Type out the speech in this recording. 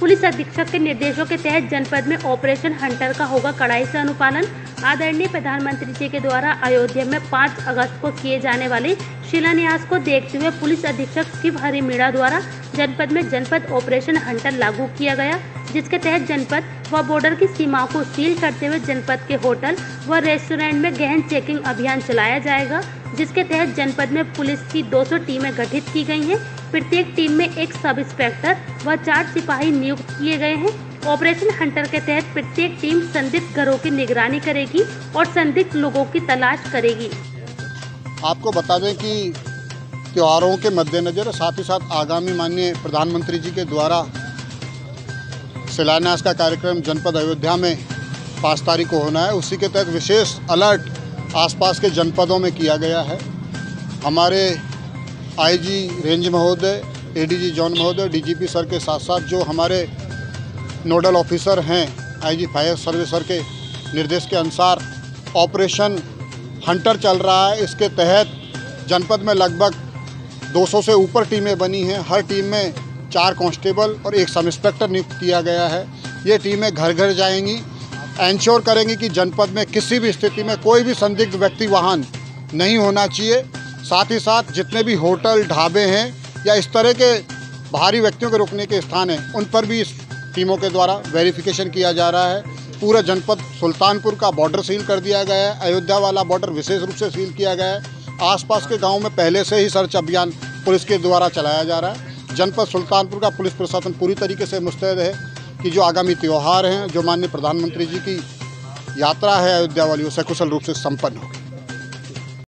Police अधीक्षक के निर्देशों के तहत जनपद में ऑपरेशन हंटर का होगा कड़ाई से अनुपालन। आदरणीय प्रधानमंत्री जी के द्वारा अयोध्या में 5 अगस्त को किए जाने वाले शिलान्यास को देखते हुए पुलिस अधीक्षक शिव हरि मीणा द्वारा जनपद में जनपद ऑपरेशन हंटर लागू किया गया, जिसके तहत जनपद व बॉर्डर की सीमाओं को सील करते हुए जनपद के होटल व रेस्टोरेंट में गहन चेकिंग अभियान चलाया जाएगा, जिसके तहत जनपद में पुलिस की 200 टीमें गठित की गई हैं। प्रत्येक टीम में एक सब इंस्पेक्टर व चार सिपाही नियुक्त किए गए हैं। ऑपरेशन हंटर के तहत प्रत्येक टीम संदिग्ध घरों की निगरानी करेगी और संदिग्ध लोगों की तलाश करेगी। आपको बता दें कि त्योहारों के मद्देनज़र साथ ही साथ आगामी माननीय प्रधानमंत्री जी के द्वारा शिलान्यास का कार्यक्रम जनपद अयोध्या में पाँच तारीख को होना है। उसी के तहत विशेष अलर्ट आसपास के जनपदों में किया गया है। हमारे आईजी रेंज महोदय, एडीजी जॉन महोदय, डीजीपी सर के साथ साथ जो हमारे नोडल ऑफिसर हैं, आईजी फायर सर्विस सर के निर्देश के अनुसार ऑपरेशन हंटर चल रहा है। इसके तहत जनपद में लगभग 200 से ऊपर टीमें बनी हैं। हर टीम में चार कांस्टेबल और एक सब इंस्पेक्टर नियुक्त किया गया है। ये टीमें घर घर जाएँगी। इंश्योर करेंगी कि जनपद में किसी भी स्थिति में कोई भी संदिग्ध व्यक्ति वाहन नहीं होना चाहिए। साथ ही साथ जितने भी होटल, ढाबे हैं या इस तरह के बाहरी व्यक्तियों के रुकने के स्थान हैं, उन पर भी इस टीमों के द्वारा वेरिफिकेशन किया जा रहा है। पूरा जनपद सुल्तानपुर का बॉर्डर सील कर दिया गया है। अयोध्या वाला बॉर्डर विशेष रूप से सील किया गया है। आसपास के गाँव में पहले से ही सर्च अभियान पुलिस के द्वारा चलाया जा रहा है। जनपद सुल्तानपुर का पुलिस प्रशासन पूरी तरीके से मुस्तैद है कि जो आगामी त्यौहार हैं, जो माननीय प्रधानमंत्री जी की यात्रा है अयोध्या वाली, उसे कुशल रूप से संपन्न होगी